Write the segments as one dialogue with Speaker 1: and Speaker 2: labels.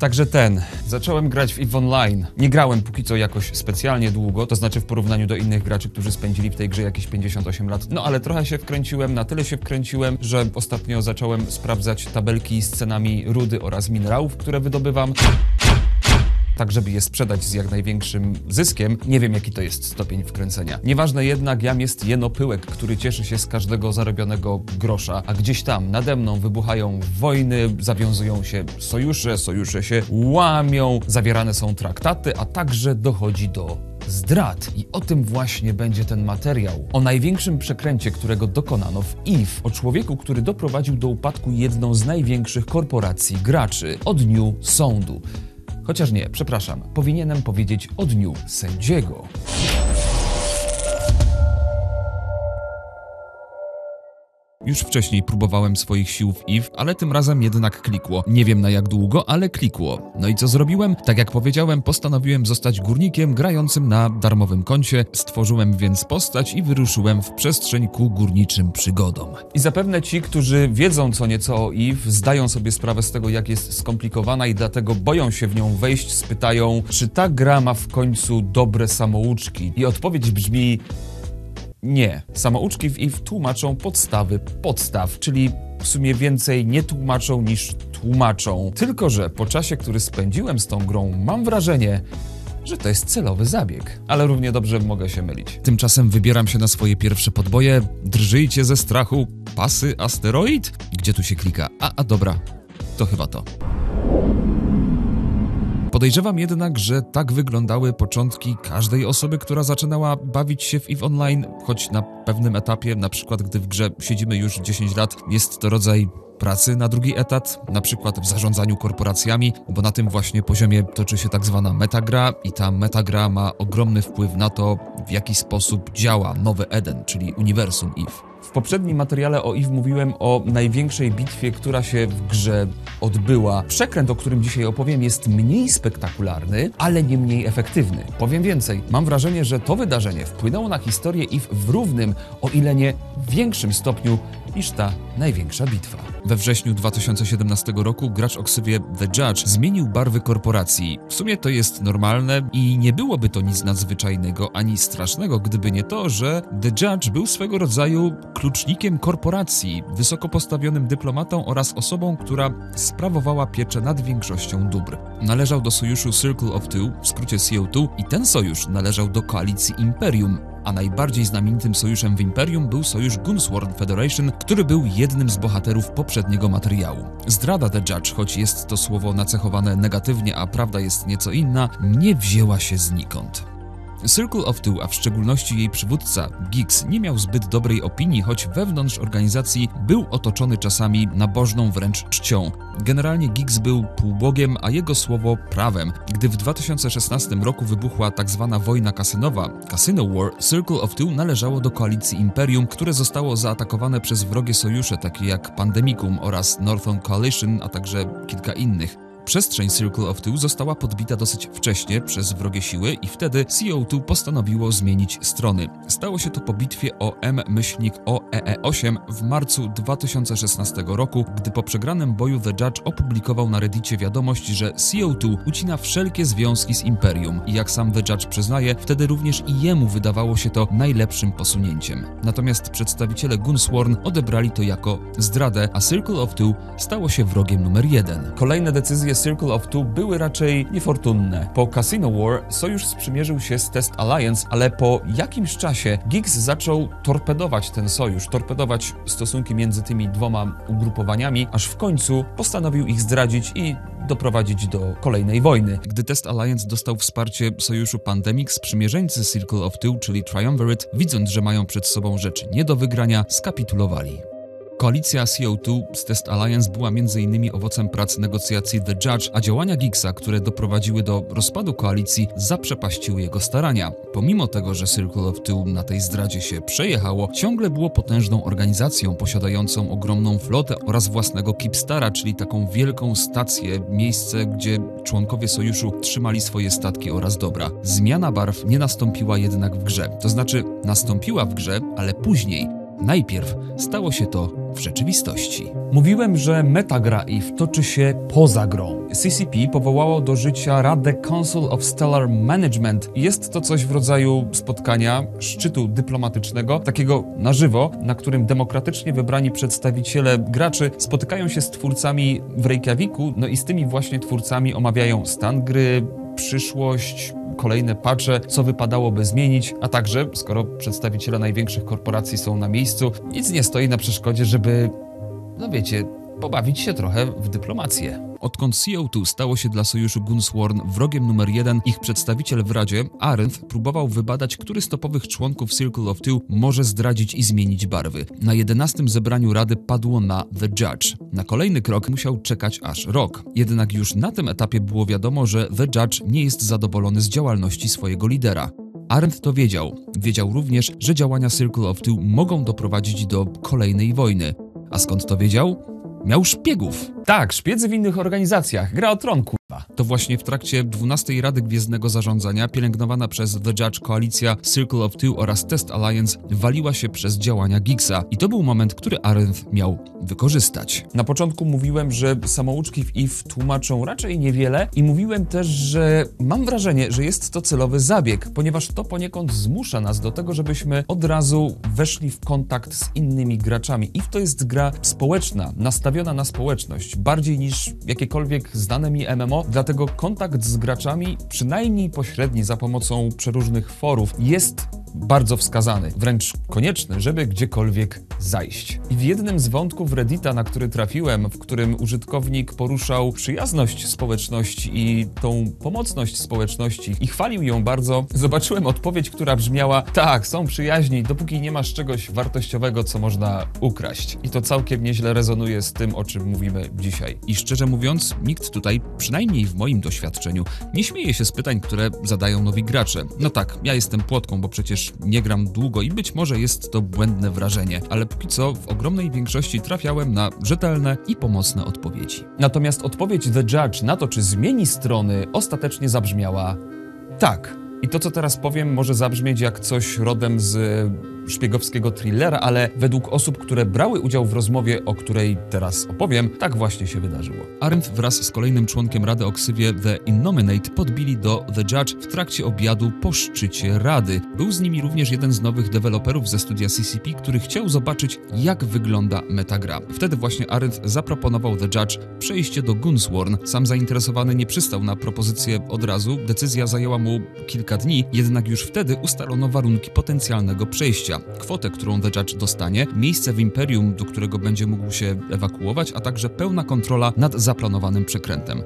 Speaker 1: Także ten. Zacząłem grać w EVE Online. Nie grałem póki co jakoś specjalnie długo, to znaczy w porównaniu do innych graczy, którzy spędzili w tej grze jakieś 58 lat. No ale trochę się wkręciłem, na tyle się wkręciłem, że ostatnio zacząłem sprawdzać tabelki z cenami rudy oraz minerałów, które wydobywam tak żeby je sprzedać z jak największym zyskiem. Nie wiem, jaki to jest stopień wkręcenia. Nieważne jednak, jam jest jenopyłek, który cieszy się z każdego zarobionego grosza, a gdzieś tam nade mną wybuchają wojny, zawiązują się sojusze, sojusze się łamią, zawierane są traktaty, a także dochodzi do zdrad. I o tym właśnie będzie ten materiał. O największym przekręcie, którego dokonano w EVE. O człowieku, który doprowadził do upadku jedną z największych korporacji graczy. O dniu sądu. Chociaż nie, przepraszam, powinienem powiedzieć o dniu sędziego. Już wcześniej próbowałem swoich sił w EVE, ale tym razem jednak klikło. Nie wiem na jak długo, ale klikło. No i co zrobiłem? Tak jak powiedziałem, postanowiłem zostać górnikiem grającym na darmowym koncie. Stworzyłem więc postać i wyruszyłem w przestrzeń ku górniczym przygodom. I zapewne ci, którzy wiedzą co nieco o EVE, zdają sobie sprawę z tego, jak jest skomplikowana i dlatego boją się w nią wejść, spytają, czy ta gra ma w końcu dobre samouczki? I odpowiedź brzmi nie. Samouczki w IF tłumaczą podstawy podstaw, czyli w sumie więcej nie tłumaczą niż tłumaczą. Tylko, że po czasie, który spędziłem z tą grą, mam wrażenie, że to jest celowy zabieg. Ale równie dobrze mogę się mylić. Tymczasem wybieram się na swoje pierwsze podboje. Drżyjcie ze strachu. Pasy asteroid? Gdzie tu się klika? A, a dobra. To chyba to. Podejrzewam jednak, że tak wyglądały początki każdej osoby, która zaczynała bawić się w EVE Online, choć na pewnym etapie, na przykład gdy w grze siedzimy już 10 lat, jest to rodzaj pracy na drugi etat, na przykład w zarządzaniu korporacjami, bo na tym właśnie poziomie toczy się tak zwana metagra i ta metagra ma ogromny wpływ na to, w jaki sposób działa nowy Eden, czyli uniwersum EVE. W poprzednim materiale o EVE mówiłem o największej bitwie, która się w grze odbyła. Przekręt, o którym dzisiaj opowiem, jest mniej spektakularny, ale nie mniej efektywny. Powiem więcej, mam wrażenie, że to wydarzenie wpłynęło na historię EVE w równym, o ile nie większym stopniu niż ta największa bitwa. We wrześniu 2017 roku gracz o ksywie The Judge zmienił barwy korporacji. W sumie to jest normalne i nie byłoby to nic nadzwyczajnego ani strasznego, gdyby nie to, że The Judge był swego rodzaju klucznikiem korporacji, wysoko postawionym dyplomatą oraz osobą, która sprawowała pieczę nad większością dóbr. Należał do sojuszu Circle of Two, w skrócie CO2, i ten sojusz należał do koalicji Imperium, a najbardziej znamienitym sojuszem w Imperium był sojusz Gunsworn Federation, który był jednym z bohaterów poprzedniego materiału. Zdrada The Judge, choć jest to słowo nacechowane negatywnie, a prawda jest nieco inna, nie wzięła się znikąd. Circle of Two, a w szczególności jej przywódca, Giggs, nie miał zbyt dobrej opinii, choć wewnątrz organizacji był otoczony czasami nabożną wręcz czcią. Generalnie Giggs był półbogiem, a jego słowo prawem. Gdy w 2016 roku wybuchła tzw. Tak wojna kasynowa, Casino War, Circle of Two należało do koalicji Imperium, które zostało zaatakowane przez wrogie sojusze takie jak Pandemicum oraz Northern Coalition, a także kilka innych. Przestrzeń Circle of Two została podbita dosyć wcześnie przez wrogie siły i wtedy CO2 postanowiło zmienić strony. Stało się to po bitwie o M-OEE8 w marcu 2016 roku, gdy po przegranym boju The Judge opublikował na reddicie wiadomość, że CO2 ucina wszelkie związki z Imperium i jak sam The Judge przyznaje, wtedy również i jemu wydawało się to najlepszym posunięciem. Natomiast przedstawiciele Gunsworn odebrali to jako zdradę, a Circle of Two stało się wrogiem numer jeden. Kolejne decyzje Circle of Two były raczej niefortunne. Po Casino War sojusz sprzymierzył się z Test Alliance, ale po jakimś czasie Giggs zaczął torpedować ten sojusz, torpedować stosunki między tymi dwoma ugrupowaniami, aż w końcu postanowił ich zdradzić i doprowadzić do kolejnej wojny. Gdy Test Alliance dostał wsparcie sojuszu Pandemic, sprzymierzeńcy Circle of Two, czyli Triumvirate, widząc, że mają przed sobą rzeczy nie do wygrania, skapitulowali. Koalicja CO2 z Test Alliance była m.in. owocem pracy negocjacji The Judge, a działania Giggsa, które doprowadziły do rozpadu koalicji, zaprzepaściły jego starania. Pomimo tego, że Circle of Two na tej zdradzie się przejechało, ciągle było potężną organizacją posiadającą ogromną flotę oraz własnego Keepstara, czyli taką wielką stację, miejsce, gdzie członkowie sojuszu trzymali swoje statki oraz dobra. Zmiana barw nie nastąpiła jednak w grze, to znaczy nastąpiła w grze, ale później najpierw stało się to w rzeczywistości.
Speaker 2: Mówiłem, że metagra EVE toczy się poza grą. CCP powołało do życia Radę Council of Stellar Management. Jest to coś w rodzaju spotkania, szczytu dyplomatycznego, takiego na żywo, na którym demokratycznie wybrani przedstawiciele graczy spotykają się z twórcami w Reykjaviku, no i z tymi właśnie twórcami omawiają stan gry, przyszłość, kolejne patche, co wypadałoby zmienić, a także, skoro przedstawiciele największych korporacji są na miejscu, nic nie stoi na przeszkodzie, żeby, no wiecie, pobawić się trochę w dyplomację.
Speaker 1: Odkąd CO2 stało się dla sojuszu Gunsworn wrogiem numer jeden, ich przedstawiciel w Radzie, Arendt, próbował wybadać, który z topowych członków Circle of Two może zdradzić i zmienić barwy. Na 11 zebraniu Rady padło na The Judge. Na kolejny krok musiał czekać aż rok. Jednak już na tym etapie było wiadomo, że The Judge nie jest zadowolony z działalności swojego lidera. Arendt to wiedział. Wiedział również, że działania Circle of Two mogą doprowadzić do kolejnej wojny. A skąd to wiedział? Miał szpiegów.
Speaker 2: Tak, szpiedzy w innych organizacjach. Gra o tron.
Speaker 1: To właśnie w trakcie 12 Rady Gwiezdnego Zarządzania, pielęgnowana przez The Judge koalicja Circle of Two oraz Test Alliance waliła się przez działania Giggsa. I to był moment, który Arendt miał wykorzystać.
Speaker 2: Na początku mówiłem, że samouczki w IF tłumaczą raczej niewiele i mówiłem też, że mam wrażenie, że jest to celowy zabieg, ponieważ to poniekąd zmusza nas do tego, żebyśmy od razu weszli w kontakt z innymi graczami. IF to jest gra społeczna, nastawiona na społeczność, bardziej niż jakiekolwiek znane mi MMO, dlatego kontakt z graczami, przynajmniej pośredni za pomocą przeróżnych forów, jest bardzo wskazany, wręcz konieczny, żeby gdziekolwiek zajść. I w jednym z wątków Reddita, na który trafiłem, w którym użytkownik poruszał przyjazność społeczności i tą pomocność społeczności i chwalił ją bardzo, zobaczyłem odpowiedź, która brzmiała: Tak, są przyjaźni, dopóki nie masz czegoś wartościowego, co można ukraść. I to całkiem nieźle rezonuje z tym, o czym mówimy dzisiaj.
Speaker 1: I szczerze mówiąc, nikt tutaj, przynajmniej w moim doświadczeniu, nie śmieje się z pytań, które zadają nowi gracze. No tak, ja jestem płotką, bo przecież nie gram długo i być może jest to błędne wrażenie, ale póki co w ogromnej większości trafiałem na rzetelne i pomocne odpowiedzi.
Speaker 2: Natomiast odpowiedź The Judge na to, czy zmieni strony, ostatecznie zabrzmiała tak. I to, co teraz powiem, może zabrzmieć jak coś rodem z szpiegowskiego thrillera, ale według osób, które brały udział w rozmowie, o której teraz opowiem, tak właśnie się wydarzyło.
Speaker 1: Arendt wraz z kolejnym członkiem Rady o ksywie The Innominate podbili do The Judge w trakcie obiadu po szczycie Rady. Był z nimi również jeden z nowych deweloperów ze studia CCP, który chciał zobaczyć, jak wygląda metagra. Wtedy właśnie Arendt zaproponował The Judge przejście do Gunsworn. Sam zainteresowany nie przystał na propozycję od razu, decyzja zajęła mu kilka dni, jednak już wtedy ustalono warunki potencjalnego przejścia kwotę, którą The Judge dostanie, miejsce w imperium, do którego będzie mógł się ewakuować, a także pełna kontrola nad zaplanowanym przekrętem.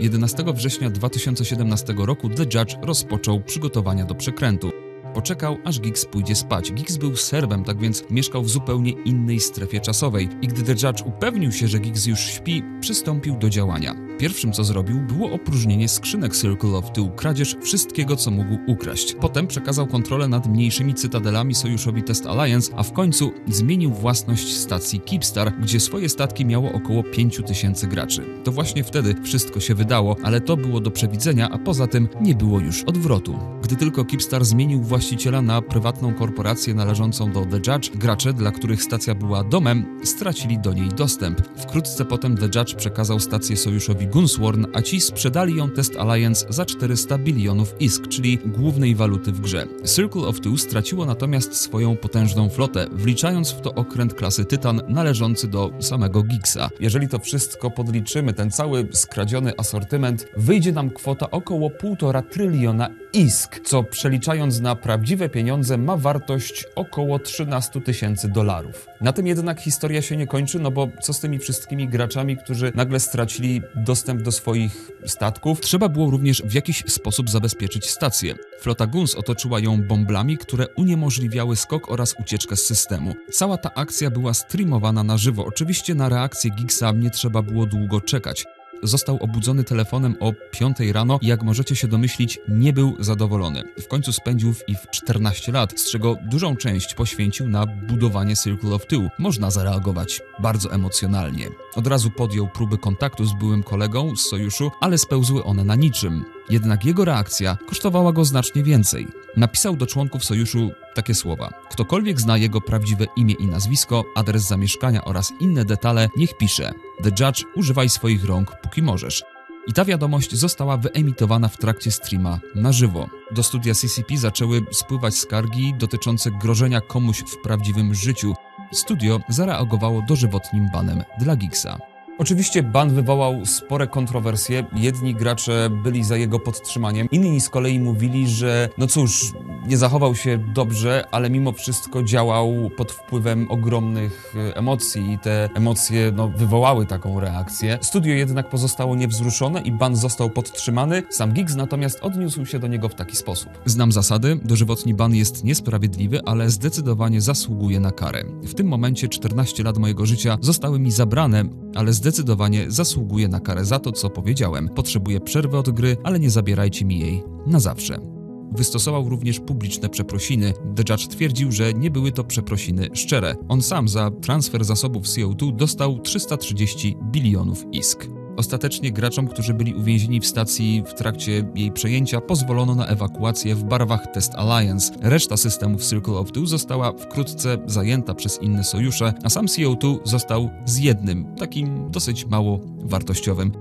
Speaker 1: 11 września 2017 roku The Judge rozpoczął przygotowania do przekrętu. Poczekał, aż Giggs pójdzie spać. Giggs był serwem, tak więc mieszkał w zupełnie innej strefie czasowej. I gdy The Judge upewnił się, że Giggs już śpi, przystąpił do działania. Pierwszym co zrobił było opróżnienie skrzynek Circle of Two, kradzież wszystkiego co mógł ukraść. Potem przekazał kontrolę nad mniejszymi cytadelami sojuszowi Test Alliance, a w końcu zmienił własność stacji Keepstar, gdzie swoje statki miało około 5000 graczy. To właśnie wtedy wszystko się wydało, ale to było do przewidzenia, a poza tym nie było już odwrotu. Gdy tylko Keepstar zmienił właściciela na prywatną korporację należącą do The Judge, gracze, dla których stacja była domem, stracili do niej dostęp. Wkrótce potem The Judge przekazał stację sojuszowi Gunsworn, a ci sprzedali ją Test Alliance za 400 bilionów ISK, czyli głównej waluty w grze. Circle of Two straciło natomiast swoją potężną flotę, wliczając w to okręt klasy Tytan należący do samego Giggsa.
Speaker 2: Jeżeli to wszystko podliczymy, ten cały skradziony asortyment, wyjdzie nam kwota około 1,5 tryliona ISK, co przeliczając na prawdziwe pieniądze ma wartość około 13 tysięcy dolarów. Na tym jednak historia się nie kończy, no bo co z tymi wszystkimi graczami, którzy nagle stracili dostęp do swoich statków?
Speaker 1: Trzeba było również w jakiś sposób zabezpieczyć stację. Flota Guns otoczyła ją bomblami, które uniemożliwiały skok oraz ucieczkę z systemu. Cała ta akcja była streamowana na żywo. Oczywiście na reakcję Giggsa nie trzeba było długo czekać został obudzony telefonem o 5 rano i jak możecie się domyślić, nie był zadowolony. W końcu spędził w IF 14 lat, z czego dużą część poświęcił na budowanie Circle of Two. Można zareagować bardzo emocjonalnie. Od razu podjął próby kontaktu z byłym kolegą z sojuszu, ale spełzły one na niczym. Jednak jego reakcja kosztowała go znacznie więcej. Napisał do członków sojuszu takie słowa: Ktokolwiek zna jego prawdziwe imię i nazwisko, adres zamieszkania oraz inne detale, niech pisze. The Judge, używaj swoich rąk, póki możesz. I ta wiadomość została wyemitowana w trakcie streama na żywo. Do studia CCP zaczęły spływać skargi dotyczące grożenia komuś w prawdziwym życiu. Studio zareagowało dożywotnim banem dla Giggsa.
Speaker 2: Oczywiście ban wywołał spore kontrowersje. Jedni gracze byli za jego podtrzymaniem, inni z kolei mówili, że no cóż, nie zachował się dobrze, ale mimo wszystko działał pod wpływem ogromnych e, emocji i te emocje no, wywołały taką reakcję. Studio jednak pozostało niewzruszone i ban został podtrzymany. Sam Giggs natomiast odniósł się do niego w taki sposób.
Speaker 1: Znam zasady, dożywotni ban jest niesprawiedliwy, ale zdecydowanie zasługuje na karę. W tym momencie 14 lat mojego życia zostały mi zabrane, ale zdecydowanie zasługuję na karę za to, co powiedziałem. Potrzebuję przerwy od gry, ale nie zabierajcie mi jej na zawsze. Wystosował również publiczne przeprosiny. The Judge twierdził, że nie były to przeprosiny szczere. On sam za transfer zasobów CO2 dostał 330 bilionów isk. Ostatecznie graczom, którzy byli uwięzieni w stacji w trakcie jej przejęcia, pozwolono na ewakuację w barwach Test Alliance. Reszta systemów Circle of Two została wkrótce zajęta przez inne sojusze, a sam CO2 został z jednym, takim dosyć mało wartościowym.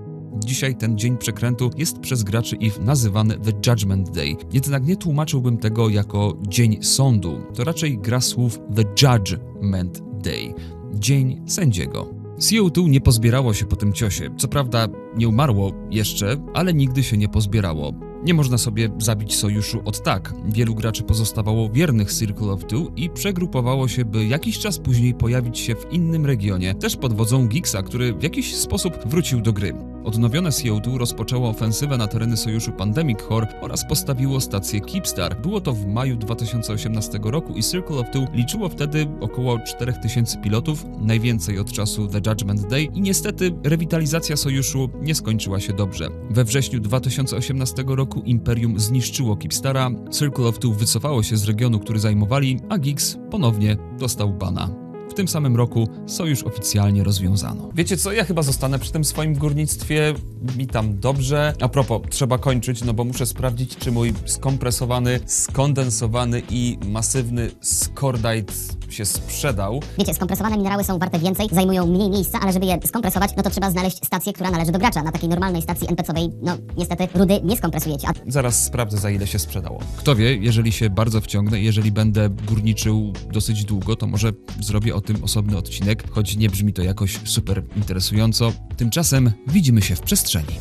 Speaker 1: Dzisiaj ten dzień przekrętu jest przez graczy IF nazywany The Judgment Day. Jednak nie tłumaczyłbym tego jako dzień sądu. To raczej gra słów The Judgment Day. Dzień sędziego. CO2 nie pozbierało się po tym ciosie. Co prawda nie umarło jeszcze, ale nigdy się nie pozbierało. Nie można sobie zabić sojuszu od tak. Wielu graczy pozostawało wiernych Circle of Two i przegrupowało się, by jakiś czas później pojawić się w innym regionie, też pod wodzą Giggsa, który w jakiś sposób wrócił do gry. Odnowione CO2 rozpoczęło ofensywę na tereny sojuszu Pandemic Core oraz postawiło stację Keepstar. Było to w maju 2018 roku i Circle of Two liczyło wtedy około 4000 pilotów, najwięcej od czasu The Judgment Day i niestety rewitalizacja sojuszu nie skończyła się dobrze. We wrześniu 2018 roku Imperium zniszczyło Keepstara, Circle of Two wycofało się z regionu, który zajmowali, a Giggs ponownie dostał bana. W tym samym roku sojusz oficjalnie rozwiązano.
Speaker 2: Wiecie co, ja chyba zostanę przy tym swoim górnictwie, mi tam dobrze. A propos, trzeba kończyć, no bo muszę sprawdzić, czy mój skompresowany, skondensowany i masywny Scordite się sprzedał.
Speaker 3: Wiecie, skompresowane minerały są warte więcej, zajmują mniej miejsca, ale żeby je skompresować, no to trzeba znaleźć stację, która należy do gracza. Na takiej normalnej stacji NPC-owej, no niestety rudy nie skompresujecie. A
Speaker 2: Zaraz sprawdzę, za ile się sprzedało.
Speaker 1: Kto wie, jeżeli się bardzo wciągnę, jeżeli będę górniczył dosyć długo, to może zrobię o tym osobny odcinek, choć nie brzmi to jakoś super interesująco. Tymczasem widzimy się w przestrzeni.